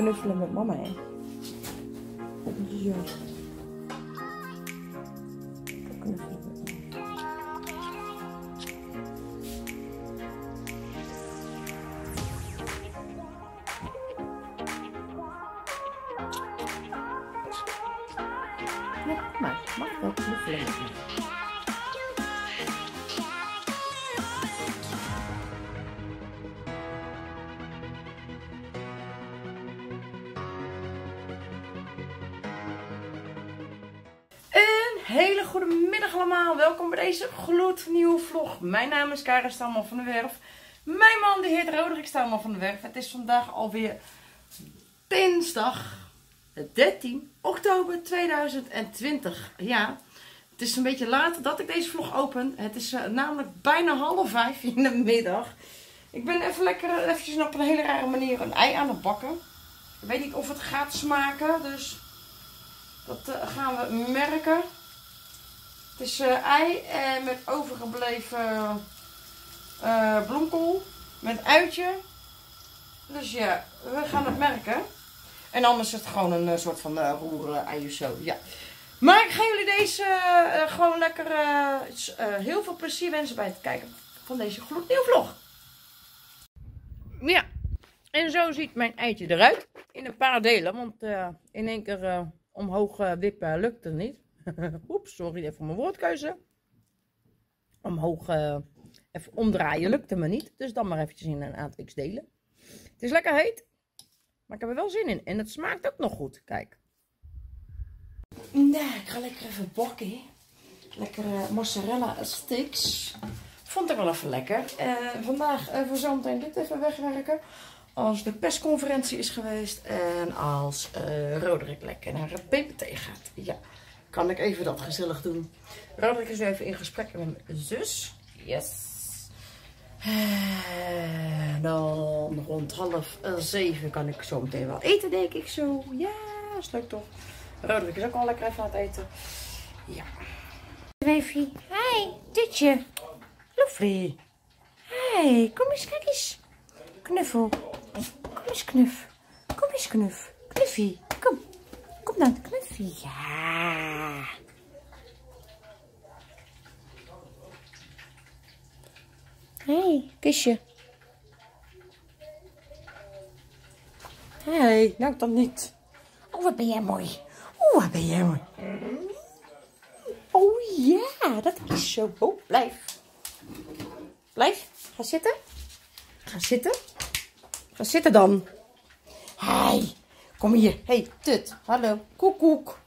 knuffelen met mama, hè? Ja. Mijn naam is Karen Stamman van de Werf. Mijn man die heet Roderick Stamman van de Werf. Het is vandaag alweer dinsdag 13 oktober 2020. Ja, het is een beetje laat dat ik deze vlog open. Het is eh, namelijk bijna half vijf in de middag. Ik ben even lekker eh, eventjes op een hele rare manier een ei aan het bakken. Ik weet niet of het gaat smaken, dus dat eh, gaan we merken. Is eh, ei en met overgebleven eh, bloemkool met uitje. Dus ja, we gaan het merken. En anders is het gewoon een eh, soort van uh, roeren ei of zo. Ja. Maar ik ga jullie deze eh, gewoon lekker eh, eh, heel veel plezier wensen bij het kijken van deze gloednieuwe vlog. Ja, en zo ziet mijn eitje eruit. In een paar delen, want eh, in één keer eh, omhoog eh, wippen lukt het niet. Oeps, sorry even voor mijn woordkeuze. Omhoog eh, even omdraaien lukte me niet. Dus dan maar eventjes in een aantal delen. Het is lekker heet. Maar ik heb er wel zin in. En het smaakt ook nog goed. Kijk. Nou, ik ga lekker even bakken. Lekker eh, mozzarella sticks. Vond ik wel even lekker. Eh, vandaag even zo meteen dit even wegwerken. Als de persconferentie is geweest. En als Roderick lekker naar het PPT gaat. Ja, kan ik even dat gezellig doen. Roderick is nu even in gesprek met mijn zus. Yes. En dan rond half eh, zeven kan ik zo meteen wel eten, denk ik zo. Ja, is leuk toch? Roderick is ook al lekker even aan het eten. Ja. Weefie. Hi, Ditje. Loefie. Hey, kom eens, kijk eens. Knuffel. Kom eens, knuf. Kom eens, knuf. Knuffie, kom. Kom dan, knuffie. Ja. Hey, kusje. Hey, nou dan niet. Oh, wat ben jij mooi. Oh, wat ben jij mooi. Oh ja, dat is zo. Oh, blijf. Blijf. Ga zitten. Ga zitten. Ga zitten dan. Hey, kom hier. Hey, Tut. Hallo. Koek, koek.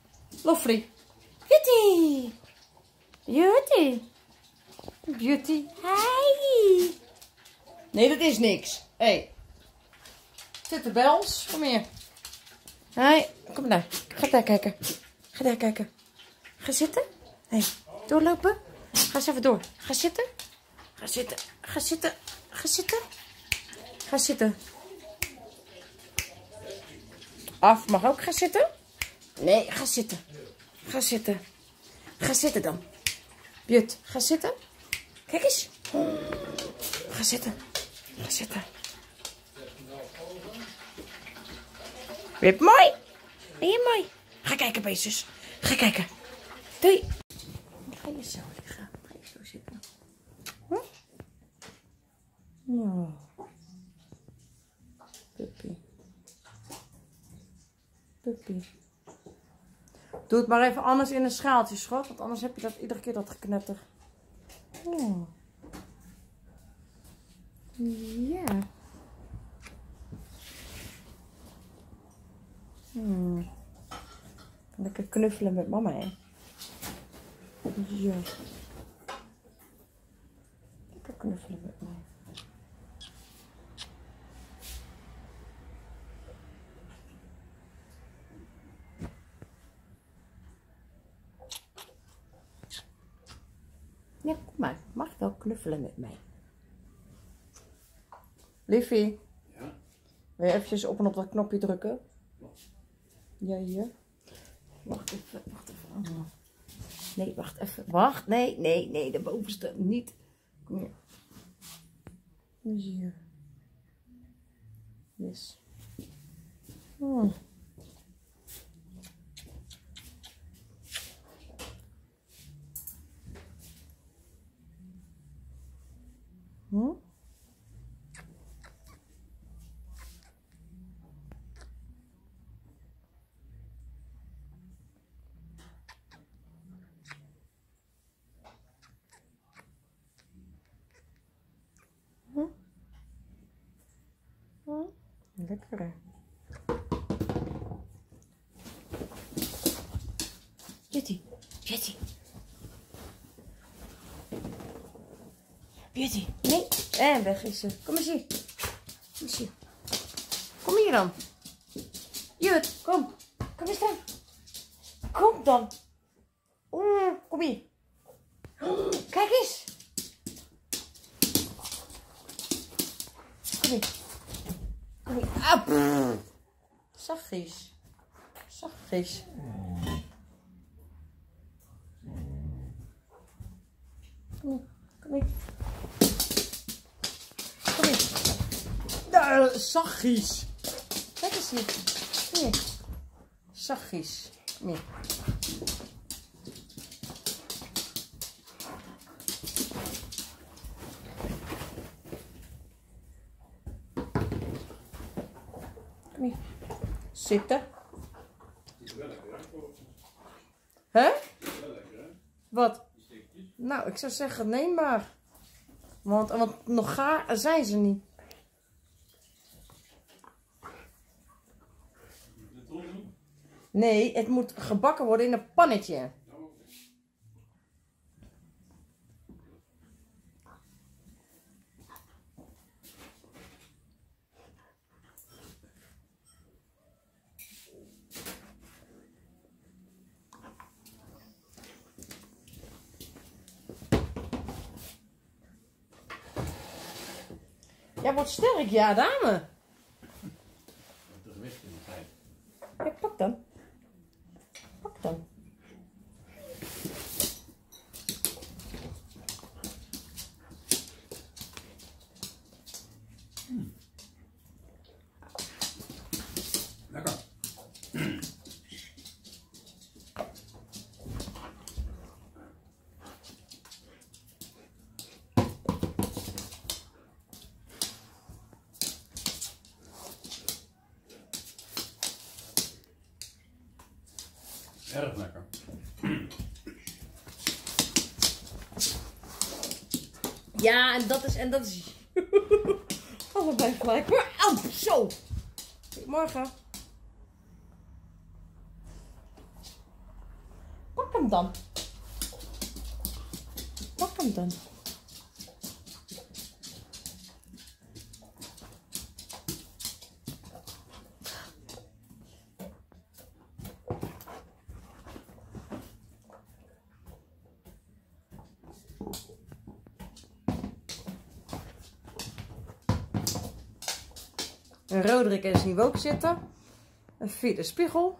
Loffrey. Beauty. Beauty. Beauty. Hi. Nee, dat is niks. Hey. Tuttenbels. Kom hier. Hi. Kom daar. Ga daar kijken. Ga daar kijken. Ga zitten. Hey. Doorlopen. Ga eens even door. Ga zitten. Ga zitten. Ga zitten. Ga zitten. Ga zitten. Af mag ook. Ga zitten. Nee, ga zitten. Ga zitten. Ga zitten dan. Jut, ga zitten. Kijk eens. Ga zitten. Ga zitten. Wip mooi. Ben je mooi? Ga kijken, beestjes. Ga kijken. Doei. Ga je zo liggen. Ga je zo zitten. Hm? Ja. Puppy. Puppy. Doe het maar even anders in een schaaltje, schat. Want anders heb je dat iedere keer dat geknetter. Oh. Ja. Hmm. Lekker knuffelen met mama, hè? Ja. Lekker knuffelen met. Ja, kom maar. Mag wel knuffelen met mij. Ja? Wil je eventjes op en op dat knopje drukken? Ja, hier. Wacht even, wacht even. Oh. Nee, wacht even. Wacht, nee, nee, nee, de bovenste niet. Kom hier. Hier. Yes. Hmm. Hm? Hm? Hm? Lekker hè? Beauty, Beauty. Beauty. Nee. En weg is ze. Kom eens hier. Kom eens hier. Kom hier dan. Jut, kom. Kom eens dan. Kom dan. Oeh, kom hier. Kijk eens. Kom hier. Kom hier. Ah. Zachtjes. Zachtjes. Kom. Kom hier. Daar, zachtjes. Kijk eens hier. Hier. Zachtjes. Kom hier. Kom hier. Zitten. Hè? Wat? Nou, ik zou zeggen, neem maar. Want, want nog gaar zijn ze niet. Nee, het moet gebakken worden in een pannetje. Jij wordt sterk, ja, dame. De gewicht in de tijd. Ja, pak dan. Pak dan. Lekker. Erg lekker. Ja, en dat is, en dat is... Allebei gelijk. Maar, au, zo. Goedemorgen. Pak hem dan. Pak hem dan. En Roderick is hier ook zitten. En via de spiegel.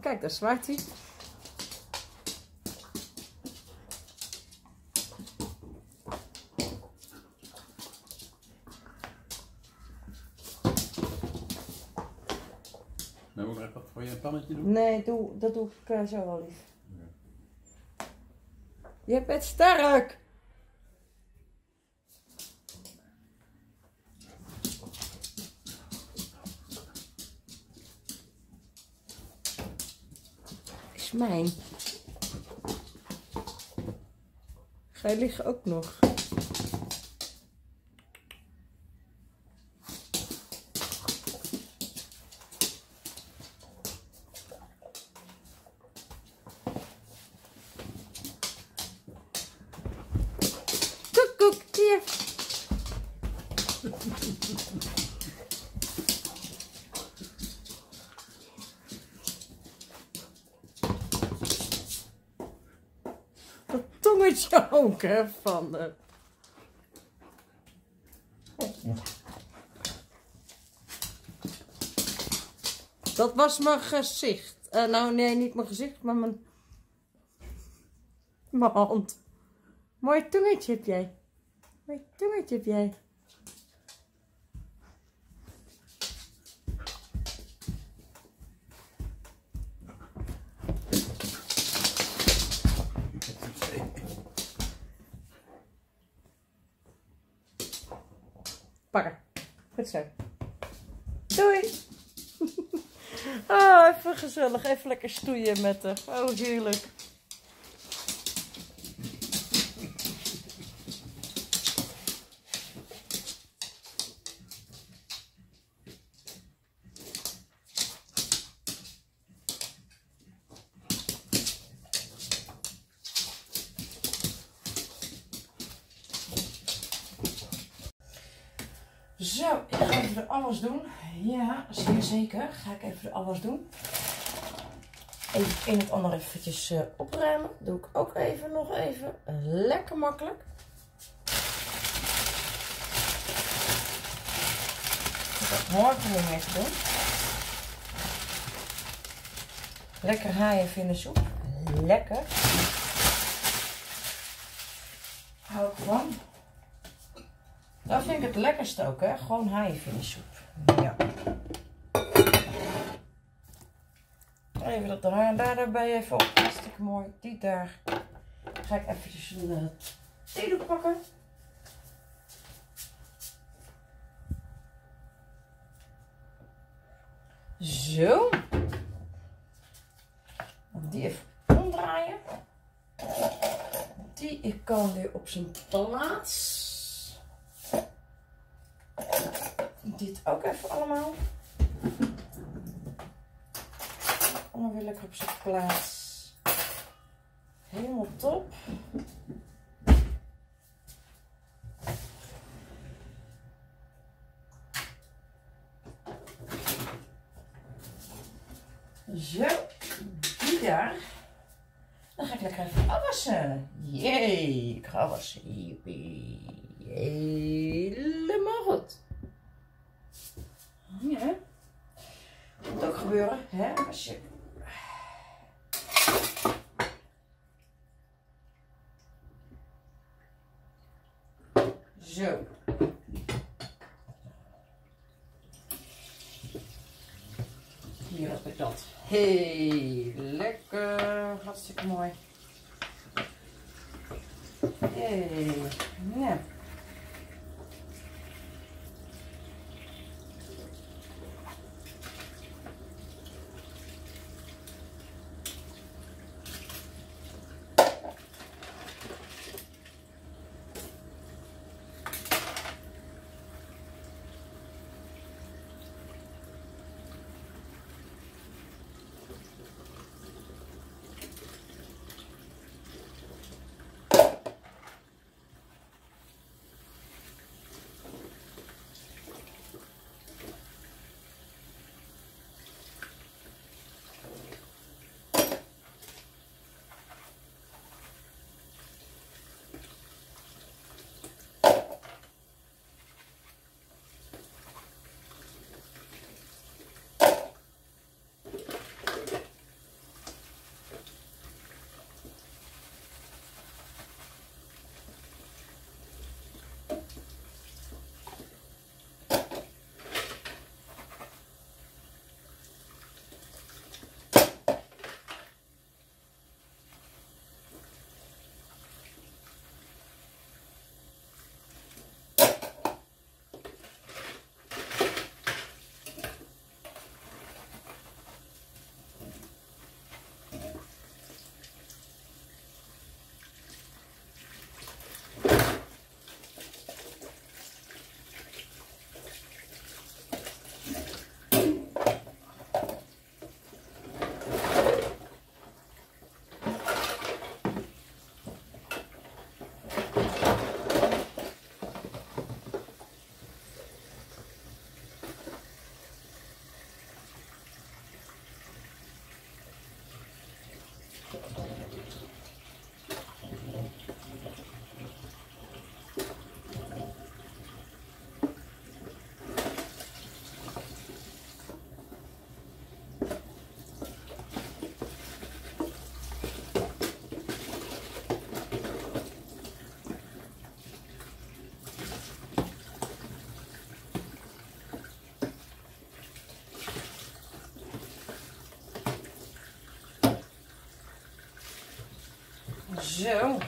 Kijk, daar zwaait hij. Dan moet ik wat voor je een pannetje doen. Nee, doe, dat doe ik eh, zo wel lief. Je bent sterk. Mijn. Je liggen ook nog? Koek, koek, hier. Dat tongetje van. Dat was mijn gezicht. Eh, nou, nee, niet mijn gezicht, maar mijn... Mijn hand. Mooi tongetje heb jij. Mooi tongetje heb jij. Pakken. Goed zo. Doei. Oh, even gezellig. Even lekker stoeien met haar. Oh, heerlijk. Zo, ik ga even de afwas doen. Ja, zeer zeker. Ga ik even de afwas doen. Even in het ander eventjes uh, opruimen. Doe ik ook even, nog even. Lekker makkelijk. Ik heb morgen weer mee te doen. Lekker haaien vinden soep. Lekker. Hou ik van. Dat vind ik het lekkerste ook, hè? Gewoon haaienvinsoep. Ja. Even dat er en daar daarbij even op. Hartstikke mooi. Die daar. Ga ik eventjes een uh, theedoek pakken. Zo. Die even omdraaien. Die kan weer op zijn plaats. Dit ook even allemaal. Allemaal weer lekker op zijn plaats. Helemaal top. Zo, die daar. Dan ga ik lekker even afwassen. Jee, ik ga. Helemaal goed. Ja. Moet ook gebeuren, hè? Als je. Zo. Hier heb ik dat. Hey, lekker. Hartstikke mooi. Hey, ja.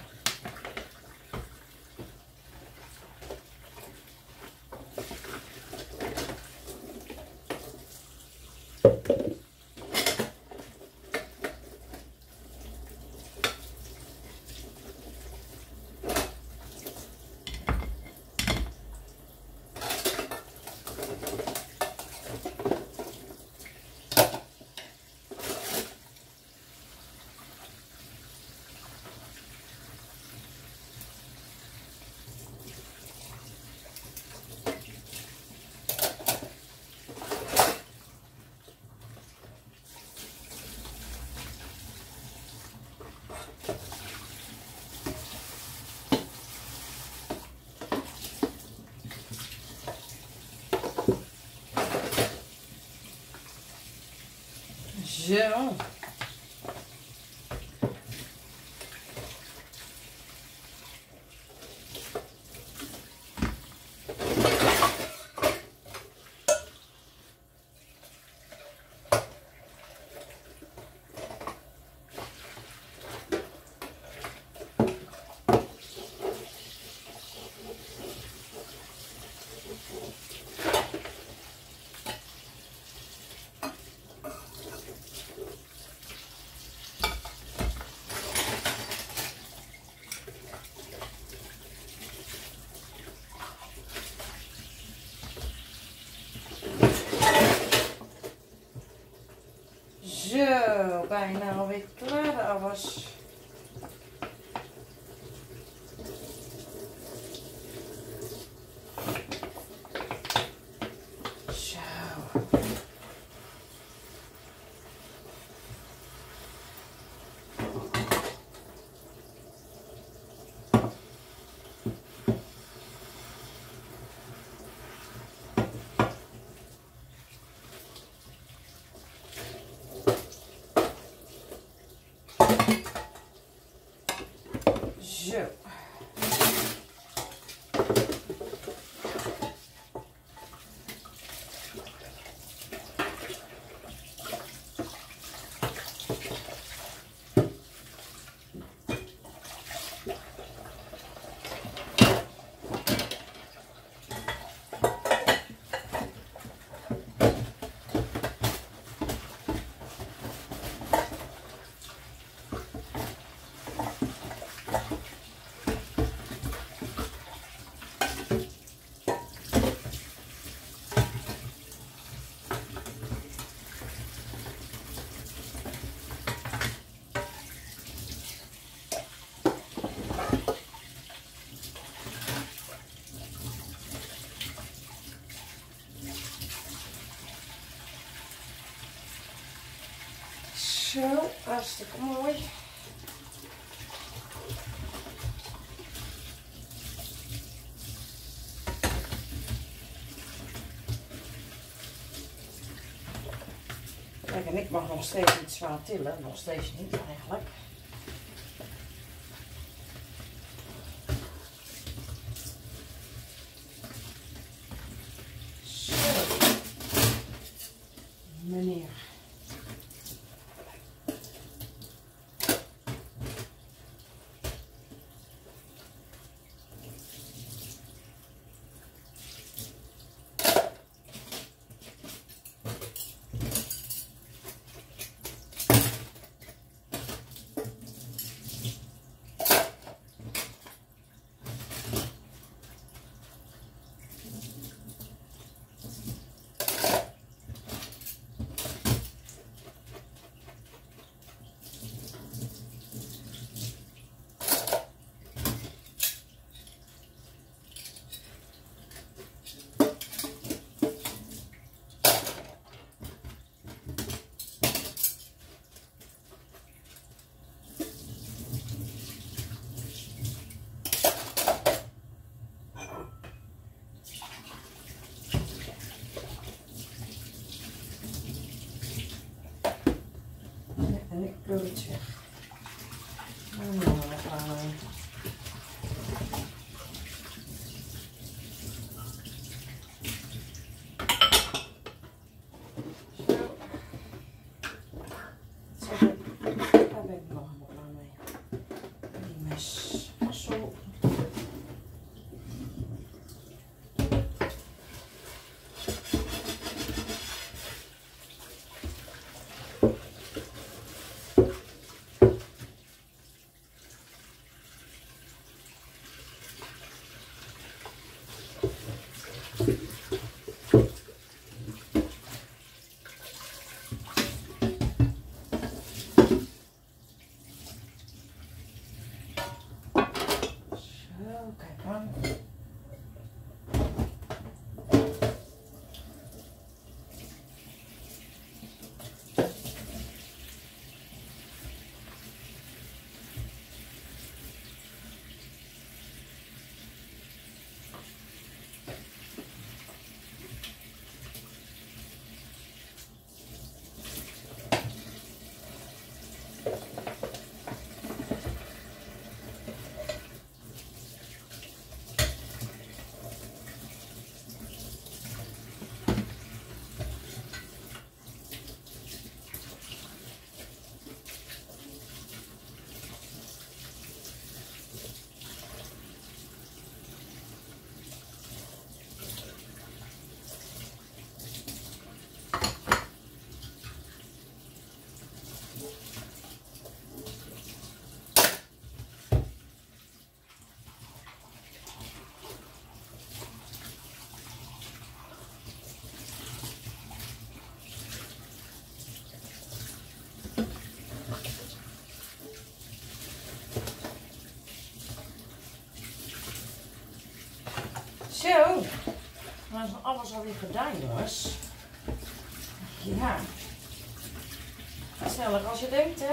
Zo. Zo. Zo, bijna alweer klaar de Zo. Zo, hartstikke mooi. Kijk, en ik mag nog steeds niet zwaar tillen. Nog steeds niet eigenlijk. Zo. Meneer. En ik pleur Zo, dan is alles alweer gedaan, jongens. Ja. Sneller als je denkt, hè?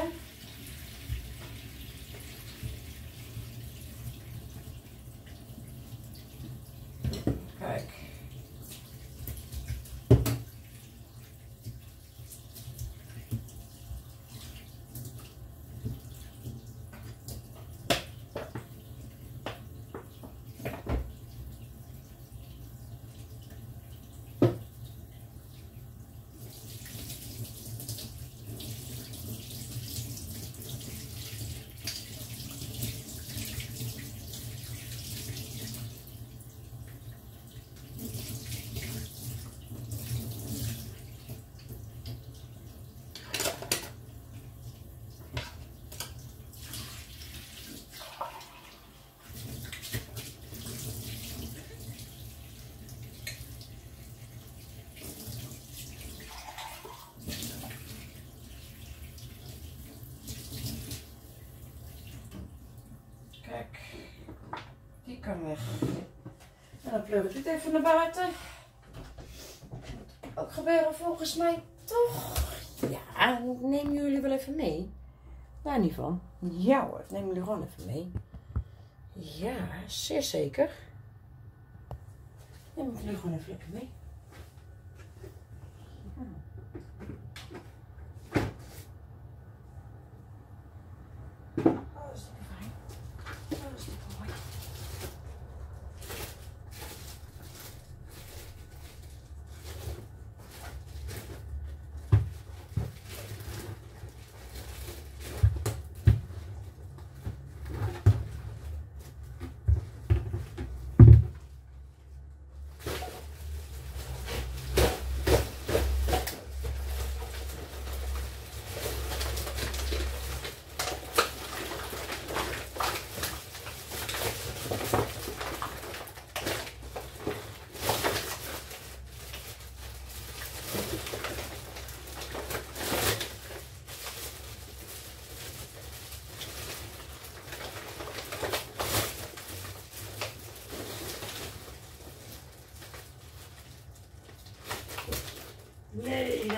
En dan pleur ik dit even naar buiten. Ook gebeuren volgens mij, toch? Ja, nemen jullie wel even mee. Daar niet van. Ja hoor, nemen jullie gewoon even mee. Ja, zeer zeker. Neem jullie gewoon even mee. Hartstikke fijn. Hartstikke mooi.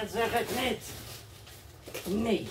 Nee, dat zeg ik niet. Nee.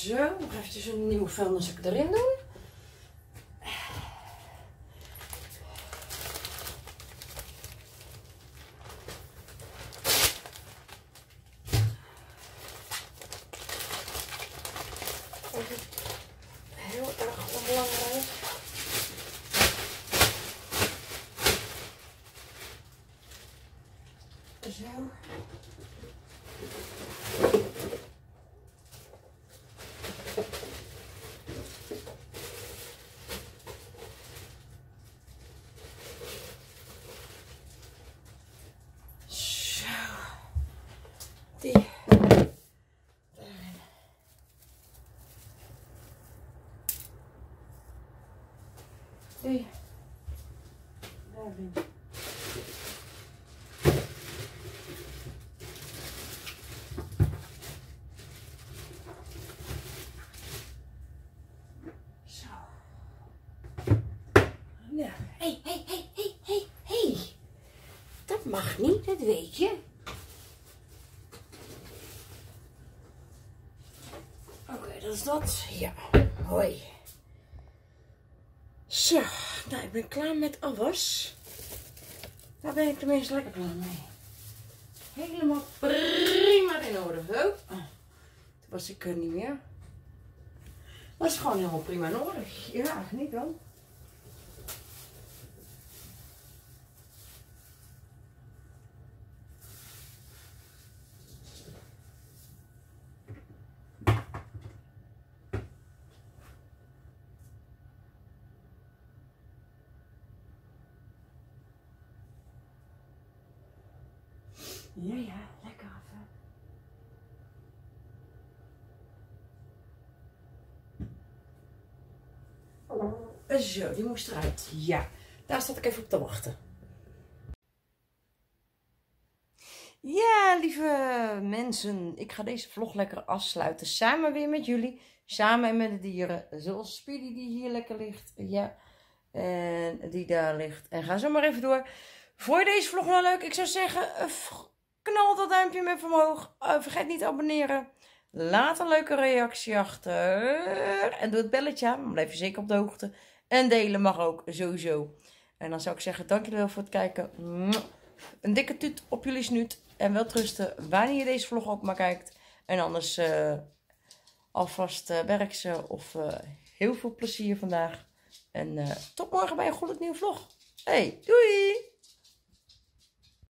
Zo, nog eventjes een nieuwe vuilniszak erin doen. Even Heel erg onbelangrijk. Zo. Die. Daarin. Die. Daarin. Zo. Nou, hé, hé, hé, hé, hé, hé. Mag niet, dat weet je. Oké, dat is dat. Ja, hoi. Zo, nou, ik ben klaar met alles. Daar ben ik tenminste lekker klaar mee. Helemaal prima in orde. Hup. Toen was ik er niet meer. Was gewoon helemaal prima in orde. Ja, niet dan. Ja, ja, lekker even. Zo, die moest eruit. Ja, daar zat ik even op te wachten. Ja, lieve mensen, ik ga deze vlog lekker afsluiten. Samen weer met jullie, samen met de dieren. Zoals Speedy die hier lekker ligt. Ja, en die daar ligt. En ga zo maar even door. Vond je deze vlog nou leuk? Ik zou zeggen, eh, knal dat duimpje met omhoog. Uh, vergeet niet te abonneren. Laat een leuke reactie achter. En doe het belletje dan blijf je zeker op de hoogte. En delen mag ook, sowieso. En dan zou ik zeggen, dankjewel voor het kijken. Een dikke tuut op jullie snuit. En wel trusten wanneer je deze vlog ook maar kijkt. En anders uh, alvast uh, werk ze of uh, heel veel plezier vandaag. En tot morgen bij een goed nieuwe vlog. Hey, doei!